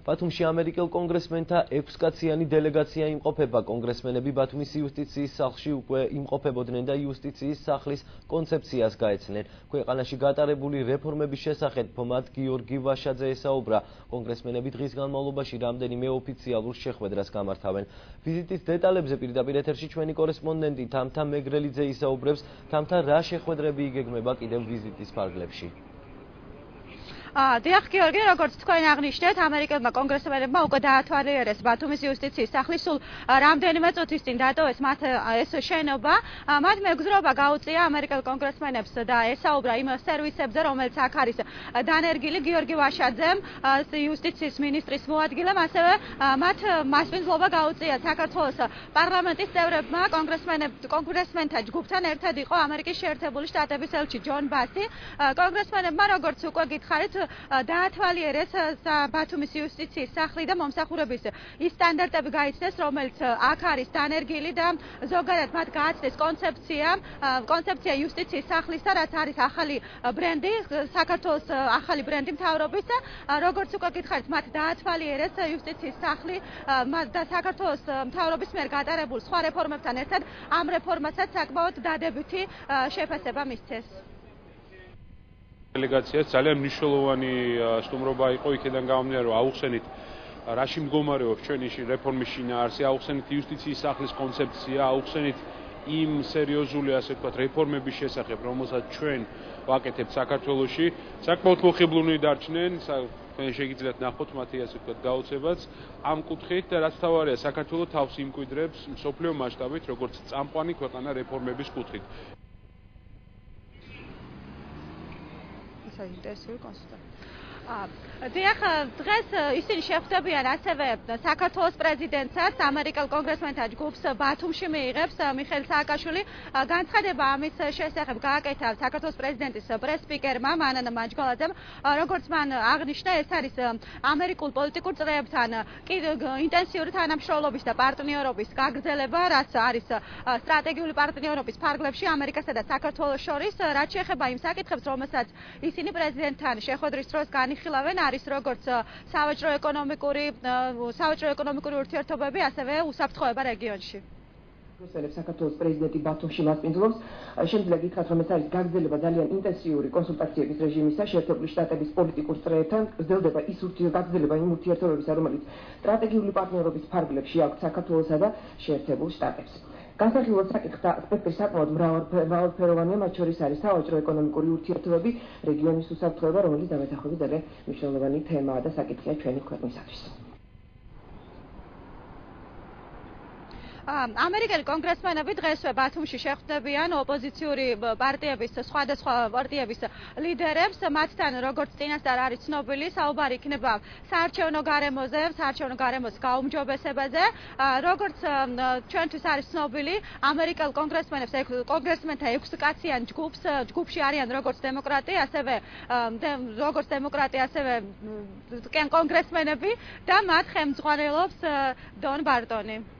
ბათუმში ამერიკელ კონგრესმენთა 6-კაციანი დელეგაცია იმყოფება. კონგრესმენები ბათუმის იუსტიციის სახლში უკვე იმყოფებოდნენ და იუსტიციის სახლის კონცეფციას გაეცნენ. ქვეყანაში გატარებული რეფორმების შესახებ ფომად გიორგი ვაშაძე ესაუბრა. კონგრესმენები დღის განმავლობაში რამდენიმე ოფიციალურ შეხვედრას გამართავენ. ვიზიტის დეტალებზე პირდაპირ ეთერში ჩვენი კორესპონდენტი თამთა მეგრელიძე ისაუბრებს, თამთა რა შეხვედრები იგეგმება კიდევ ვიზიტის ფარგლებში. დიახ გიორგი როგორც თქვენ აღნიშნეთ ამერიკელმა კონგრესმენებმა უკვე დაათვალიერეს ბათუმის იუსტიციის სახლის სულ რამდენიმე წუთის წინ. დატოვეს მათ ეს შენობა. მათ მეგზრობა გაუწია ამერიკელ კონგრესმენებს და ესაუბრა იმ სერვისებზე რომელიც აქ არის დანერგილი გიორგი ვაშაძემ იუსტიციის მინისტრის მოადგილემ. ასევე მათ მასპინძლობა გაუწია საქართველოს პარლამენტის წევრებმა. კონგრესმენებს კონგრესმენთა ჯგუფთან ერთად იყო ამერიკის შეერთებული შტატების ელჩი ჯონ ბასი კონგრესმენებმა როგორც უკვე გითხარით დაათვალიერეს ბათუმის იუსტიციის სახლი და მომსახურების ის სტანდარტები გაიცნეს, რომელიც აქ არის დანერგილი და ზოგადად მათ გააცნეს კონცეფცია, კონცეფცია იუსტიციის სახლის და რაც არის ახალი ბრენდი, საქართველოს ახალი ბრენდი მთავრობის და როგორც უკვე გითხარით, მათ დაათვალიერეს იუსტიციის სახლი და საქართველოს მთავრობის მიერ გატარებულ სხვა რეფორმებთან ერთად ამ რეფორმასაც საკმაოდ დადებითი შეფასება მისცეს. დელეგაციას ძალიან მნიშვნელოვანი სტუმრობა იყო იქიდან გამომდინარე რომ აუხსენით რაში მდგომარეობს ჩვენი რეფორმის შინაარსი აუხსენით იუსტიციის სახლის კონცეფცია აუხსენით იმ სერიოზული ასე ვთქვათ რეფორმების შესახებ რომელსაც ჩვენ ვაკეთებთ საქართველოში საკმაოდ მოხიბლული დარჩნენ თქვენ შეგიძლიათ ნახოთ მათი ასე ვთქვათ გაოცებაც. ამ კუთხით და რაც თავარია საქართველოს თავს იმკვიდრებს სოფლიო მასშტაბით როგორც წამყვანი ქვეყანა რეფორმების კუთხით Universal Intersul Consultant. დიახ, დღეს ისინი შეხვდებიან ასევე საქართველოს პრეზიდენტსაც, ამერიკელ კონგრესმენთა ჯგუფს ბათუმში მიიღებს მიხეილ სააკაშვილი. განცხადება ამის შესახებ გააკეთა საქართველოს პრეზიდენტის პრესპიკერმა მანანა მაჯგალაძემ, როგორც მან აღნიშნა, ეს არის ამერიკულ პოლიტიკურ წრეებთან ინტენსიური თანამშრომლობის და პარტნიორობის გაგრძელება, რაც არის სტრატეგიული პარტნიორობის ფარგლებში ამერიკასა და საქართველოს შორის, რაც შეეხება იმ საკითხებს, რომელსაც ისინი პრეზიდენტთან შეხვედრის დროს განიხილავენ განხილავენ არის როგორც სავაჭრო ეკონომიკური სავაჭრო ეკონომიკური ურთიერთობები, ასევე უსაფრთხოება რეგიონში. რუსელებს საქართველოს პრეზიდენტი ბათუმში მასპინძლობს. შემიძლია გითხრათ, რომ ეს არის გაგრძელება ძალიან ინტენსიური კონსულტაციების რეჟიმისა შეერთებული შტატების პოლიტიკურ წრეებთან. გრძელდება ის ურთიერთგაგრძელება იმ ურთიერთობებისა, რომელიც სტრატეგიული პარტნიორობის ფარგლებში აქვს საქართველოსა და შეერთებულ შტატებს. განსახილველ საკითხთა სპექტრი საკმაოდ მრავალფეროვანია, მათ შორის არის სავაჭრო ეკონომიკური ურთიერთობები, რეგიონის უსაფრთხოება, რომელიც დამეთახობის ძალიან მნიშვნელოვანი თემაა და საკითხია ჩვენი ქვეყნისათვის. ამერიკელი კონგრესმენები დღესვე ბათუმში შეხვდებიან ოპოზიციური პარტიების სხვადასხვა პარტიების ლიდერებს მათთან როგორც წინასწარ არის ცნობილი საუბარი იქნება საარჩევნო გარემოზე საარჩევნო გარემოს გაუმჯობესებაზე. როგორც ჩვენთვის არის ცნობილი ამერიკელ კონგრესმენებს კონგრესმენთა 6 კაციან ჯგუფს ჯგუფში არიან როგორც დემოკრატი ასევე როგორც დემოკრატი ასევე კონგრესმენები და მათ ხელმძღვანელობს დონ ბარტონი